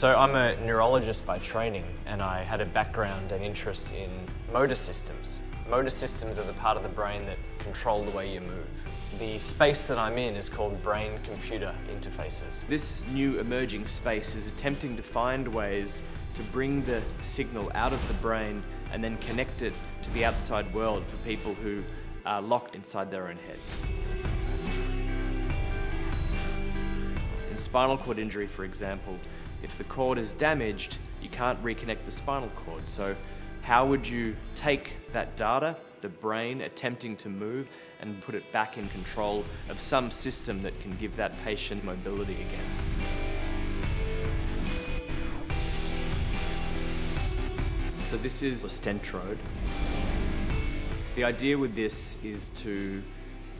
So I'm a neurologist by training and I had a background and interest in motor systems. Motor systems are the part of the brain that control the way you move. The space that I'm in is called brain-computer interfaces. This new emerging space is attempting to find ways to bring the signal out of the brain and then connect it to the outside world for people who are locked inside their own head. In spinal cord injury, for example, if the cord is damaged, you can't reconnect the spinal cord. So how would you take that data, the brain attempting to move, and put it back in control of some system that can give that patient mobility again? So this is a stentrode. The idea with this is to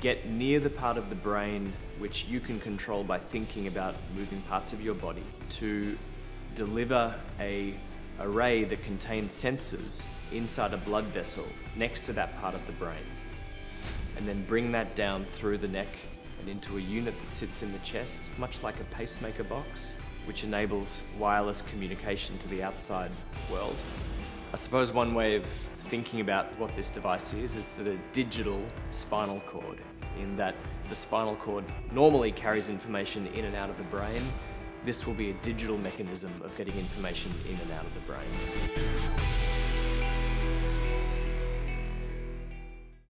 get near the part of the brain which you can control by thinking about moving parts of your body to deliver a array that contains sensors inside a blood vessel next to that part of the brain and then bring that down through the neck and into a unit that sits in the chest, much like a pacemaker box, which enables wireless communication to the outside world. I suppose one way of thinking about what this device is, it's that a digital spinal cord in that the spinal cord normally carries information in and out of the brain. This will be a digital mechanism of getting information in and out of the brain.